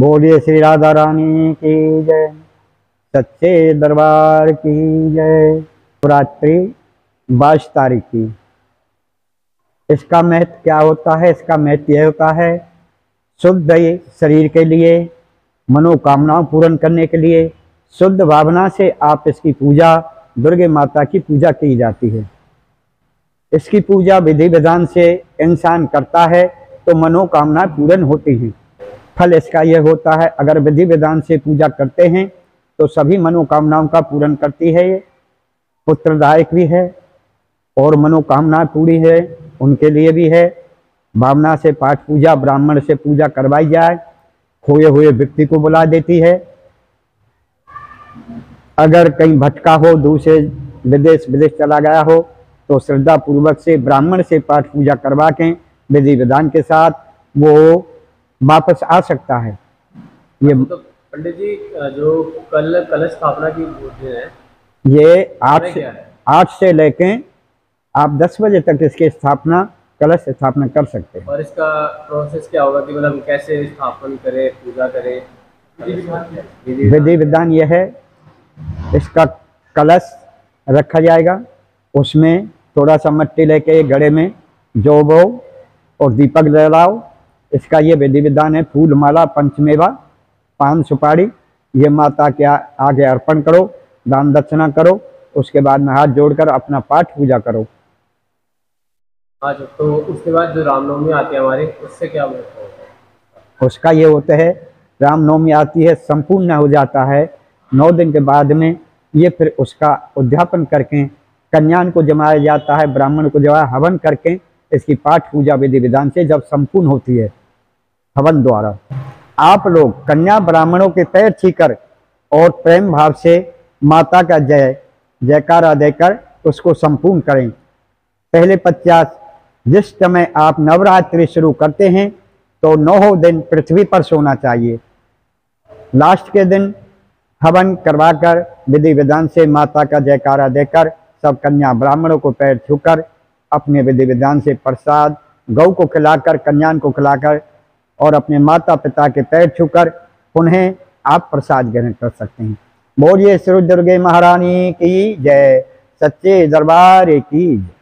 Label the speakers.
Speaker 1: बोलिए श्री राधा रानी की जय। सच्चे दरबार की जय। रात्रि बाईस तारीख की। इसका महत्व क्या होता है? इसका महत्व यह होता है, शुद्ध शरीर के लिए, मनोकामनाओं पूर्ण करने के लिए, शुद्ध भावना से आप इसकी पूजा, दुर्गे माता की पूजा की जाती है। इसकी पूजा विधि विधान से इंसान करता है तो मनोकामना पूर्ण होती हैं। फल इसका यह होता है, अगर विधि विधान से पूजा करते हैं तो सभी मनोकामनाओं का पूर्ण करती है ये। पुत्रदायक भी है और मनोकामना पूरी है, उनके लिए भी है। भावना से पाठ पूजा, ब्राह्मण से पूजा करवाई जाए, खोए हुए व्यक्ति को बुला देती है। अगर कहीं भटका हो, दूसरे विदेश विदेश चला गया हो तो श्रद्धा पूर्वक से ब्राह्मण से पाठ पूजा करवा के विधि विधान के साथ वो वापस आ सकता है। ये
Speaker 2: तो पंडित जी जो कल कलश स्थापना की है
Speaker 1: ये आठ से आठ से लेके आप दस बजे तक इसकी स्थापना कलश स्थापना कर सकते हैं।
Speaker 2: और इसका प्रोसेस क्या होगा कि मतलब कैसे स्थापन करें पूजा करें? विधि
Speaker 1: विधि विधान। यह है इसका कलश रखा जाएगा उसमें थोड़ा सा मट्टी लेके गड़े में जो वो और दीपक जलाओ इसका ये विधि विधान है फूल माला पंचमेवा पान सुपारी ये माता के आगे अर्पण करो दान दक्षिणा करो उसके बाद में हाथ जोड़कर अपना पाठ पूजा करो।
Speaker 2: हाँ तो उसके बाद जो रामनवमी आती है हमारी उससे क्या होता है?
Speaker 1: उसका ये होता है रामनवमी आती है संपूर्ण हो जाता है नौ दिन के बाद में ये फिर उसका उद्यापन करके कन्यान को जमाया जाता है ब्राह्मण को जमाया हवन करके इसकी पाठ पूजा विधि विधान से जब संपूर्ण होती है। हवन द्वारा। आप लोग कन्या ब्राह्मणों के पैर छीकर और प्रेम भाव से माता का जय, जयकारा देकर उसको संपूर्ण करें। पहले पचास, जिस समय आप नवरात्रि शुरू करते हैं तो नौ दिन पृथ्वी पर सोना चाहिए। लास्ट के दिन हवन करवाकर विधि विधान से माता का जयकारा देकर सब कन्या ब्राह्मणों को पैर छूकर अपने विधि विधान से प्रसाद, गौ को खिलाकर कन्यान को खिलाकर और अपने माता पिता के पैर छूकर पुनः आप प्रसाद ग्रहण कर सकते हैं। बोलिए श्री दुर्गे महारानी की जय। सच्चे दरबार की जय।